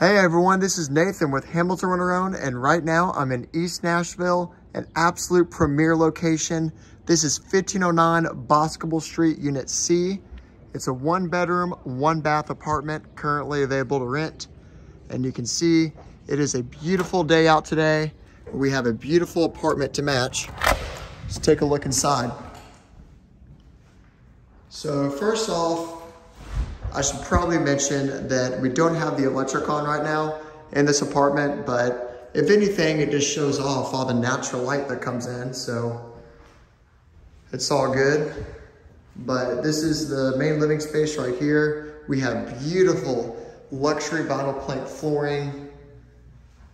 Hey everyone, this is Nathan with Hamilton Own, and right now I'm in East Nashville, an absolute premier location. This is 1509 Boscobel Street, Unit C. It's a one bedroom, one bath apartment currently available to rent. And you can see it is a beautiful day out today. We have a beautiful apartment to match. Let's take a look inside. So first off, I should probably mention that we don't have the electric on right now in this apartment, but if anything, it just shows off all the natural light that comes in, so it's all good. But this is the main living space right here. We have beautiful luxury vinyl plank flooring,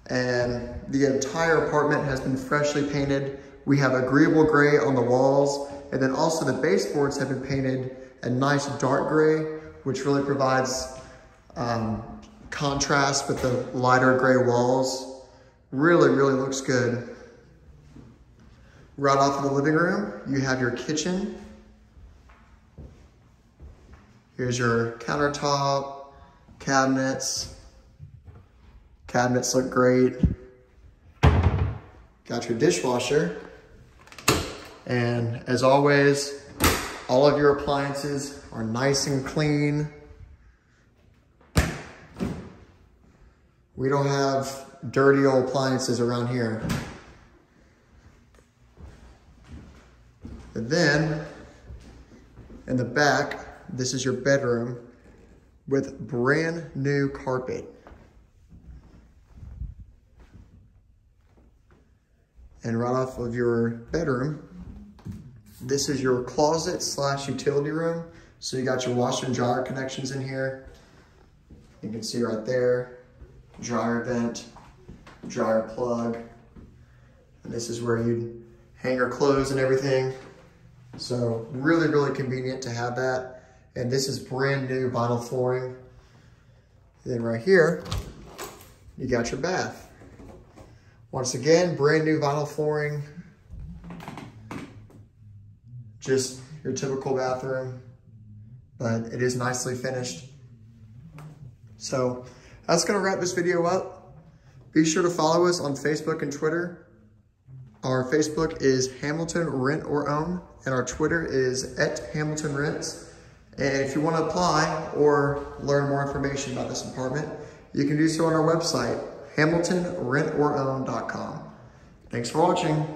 and the entire apartment has been freshly painted. We have agreeable gray on the walls, and then also the baseboards have been painted a nice dark gray which really provides um, contrast with the lighter gray walls. Really, really looks good. Right off of the living room, you have your kitchen. Here's your countertop, cabinets. Cabinets look great. Got your dishwasher. And as always, all of your appliances are nice and clean. We don't have dirty old appliances around here. And then, in the back, this is your bedroom with brand new carpet. And right off of your bedroom, this is your closet slash utility room. So you got your washer and dryer connections in here. You can see right there, dryer vent, dryer plug. And this is where you'd hang your clothes and everything. So really, really convenient to have that. And this is brand new vinyl flooring. then right here, you got your bath. Once again, brand new vinyl flooring. Just your typical bathroom but it is nicely finished. So that's gonna wrap this video up. Be sure to follow us on Facebook and Twitter. Our Facebook is Hamilton Rent or Own, and our Twitter is at Hamilton Rents. And if you wanna apply or learn more information about this apartment, you can do so on our website, hamiltonrentorown.com. Thanks for watching.